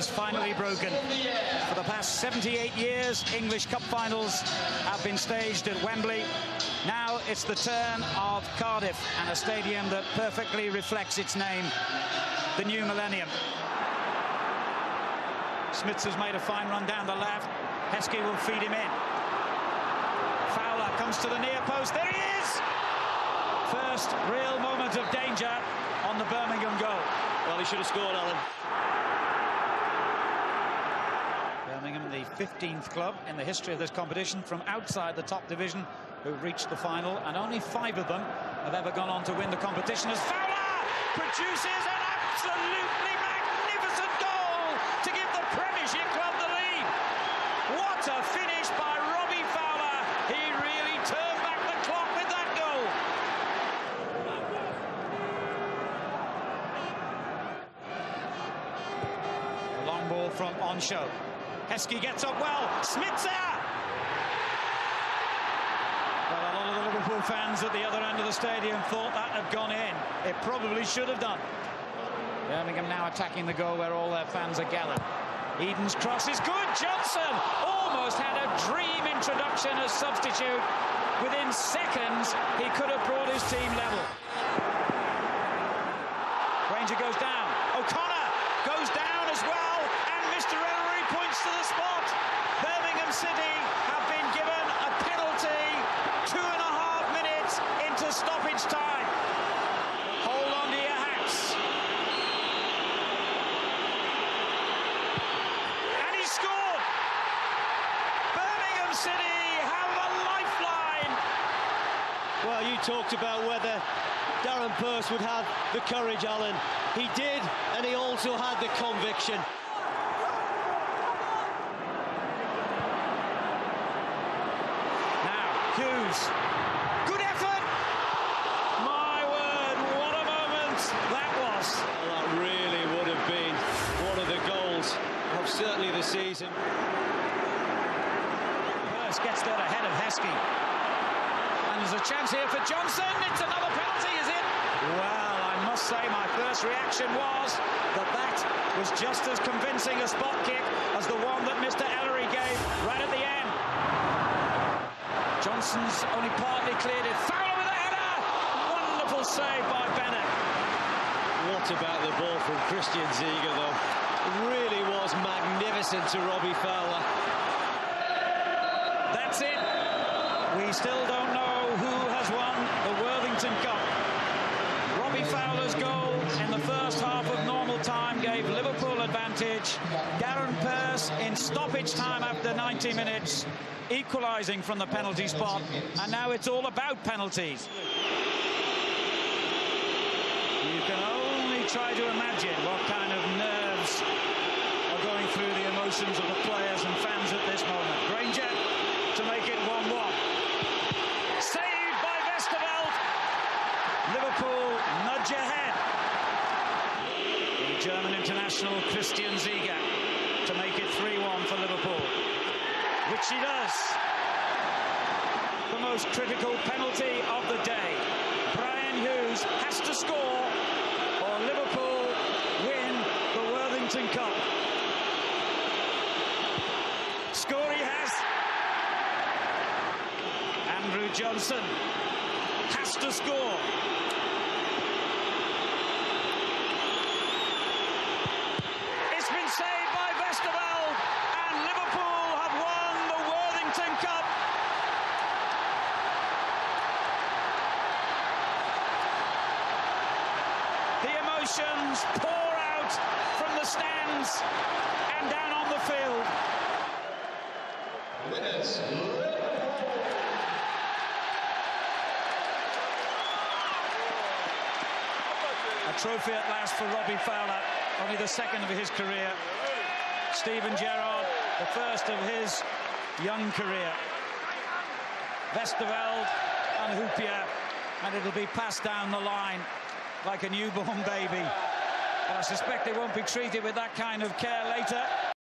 is finally broken. For the past 78 years, English Cup finals have been staged at Wembley. Now it's the turn of Cardiff and a stadium that perfectly reflects its name, the new millennium. Smits has made a fine run down the left. Heskey will feed him in. Fowler comes to the near post. There he is! First real moment of danger on the Birmingham goal. Well, he should have scored, Alan. Birmingham, the 15th club in the history of this competition from outside the top division who've reached the final, and only five of them have ever gone on to win the competition as Fowler produces an absolutely magnificent goal to give the Premiership club the lead. What a finish by Robbie Fowler. He really turned back the clock with that goal. A long ball from Onshow. Heskey gets up well. Smicer! Well, a lot of the Liverpool fans at the other end of the stadium thought that had gone in. It probably should have done. Birmingham now attacking the goal where all their fans are gathered. Eaden's cross is good. Johnson almost had a dream introduction as substitute. Within seconds, he could have brought his team level. Ranger goes down. O'Connor goes down as well. And Mr. Points to the spot. Birmingham City have been given a penalty two and a half minutes into stoppage time. Hold on to your hats. And he scored. Birmingham City have a lifeline. Well, you talked about whether Darren Purse would have the courage, Alan. He did, and he also had the conviction. Now, Hughes. Good effort. My word, what a moment that was. Well, that really would have been one of the goals of certainly the season. Purse gets there ahead of Heskey. And there's a chance here for Johnson. It's another penalty, is it? Well, I must say my first reaction was that that was just as convincing a spot kick as the one that Mr. Elleray gave right at the end. Johnson's only partly cleared it. Fowler with a header! Wonderful save by Bennett. What about the ball from Christian Ziege, though? Really was magnificent to Robbie Fowler. That's it. We still don't know who has won the Worthington Cup. Robbie Fowler's goal in the first half of normal time gave advantage. Darren in stoppage time after 90 minutes, equalising from the penalty spot. And now it's all about penalties. You can only try to imagine what kind of nerves are going through the emotions of the players and fans at this moment. Grainger to make it 1-1. Saved by Westerveld. Liverpool nudge ahead. The German international Christian Ziege to make it 3-1 for Liverpool. Which he does. The most critical penalty of the day. Bryan Hughes has to score or Liverpool win the Worthington Cup. Score he has. Andrew Johnson has to score. It's been saved by Westerveld, and Liverpool have won the Worthington Cup. The emotions pour out from the stands and down on the field. A trophy at last for Robbie Fowler, only the second of his career. Steven Gerrard, the first of his young career. Westerveld and Houllier, and it'll be passed down the line like a newborn baby. But I suspect they won't be treated with that kind of care later.